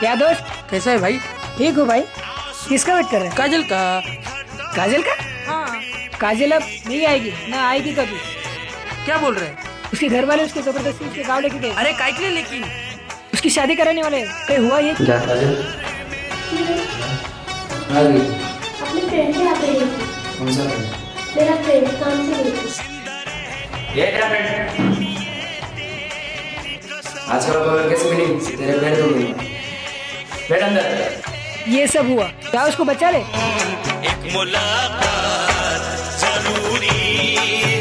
क्या दोस्त? कैसा है भाई? ठीक हो भाई। किसका वेट कर रहे हैं? काजल का। काजल का? हाँ। काजल अब नहीं आएगी ना आएगी कभी। क्या बोल रहे हैं? उसके घर वाले उसके ज़बरदस्ती उसके गाँव लेके गए। अरे काय के लिए लेकिन। उसकी शादी कराने वाले कहीं हुआ ये? क्या काजल। आ गई। अपने फ्रेंड के यहाँ पे गई कौन सा फ्रेंड मेरा फ्रेंड काम से ये तेरा फ्रेंड आज का कैसे मिली? तेरे पैर तो मिली। बैठ अंदर ये सब हुआ। क्या उसको बचा ले? एक मुलाकात ज़रूरी।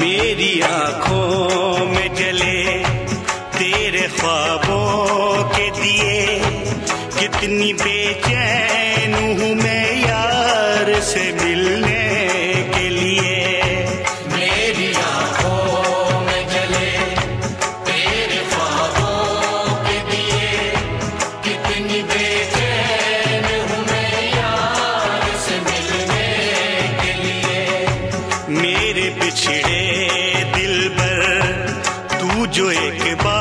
मेरी आँखों में तेरे ख्वाबों के दिए कितनी बेचैन हूँ मैं यार से जो एक बार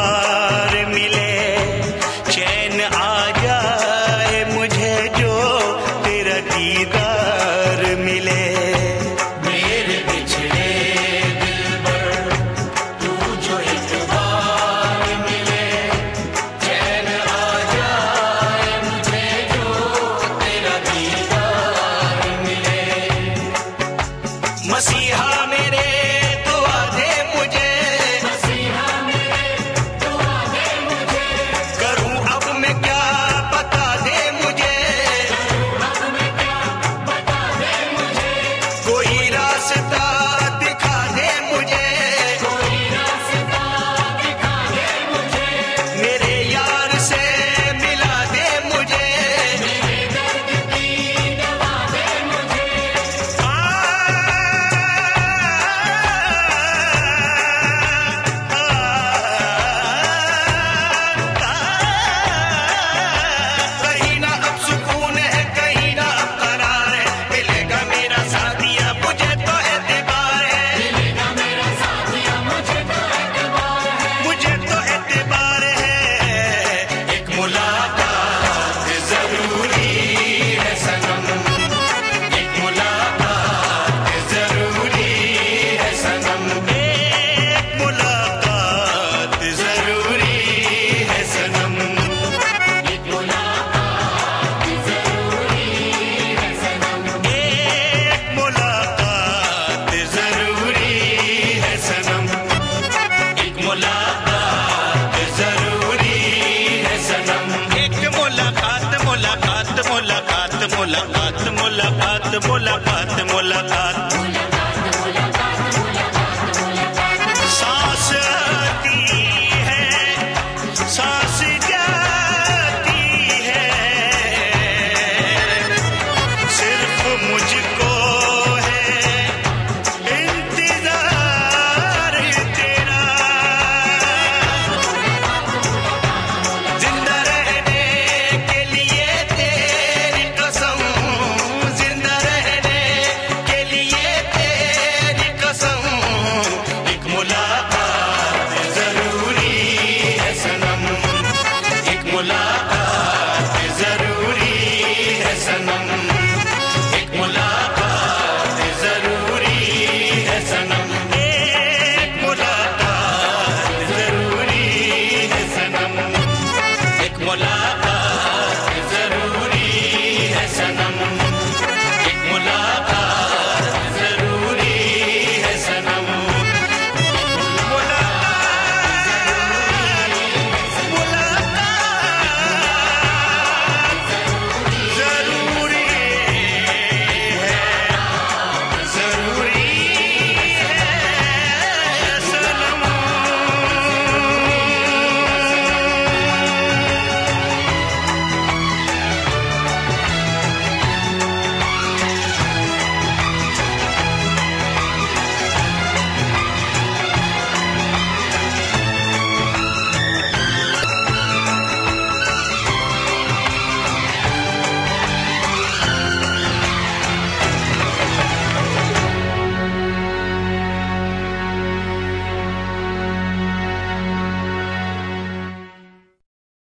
मुलाकात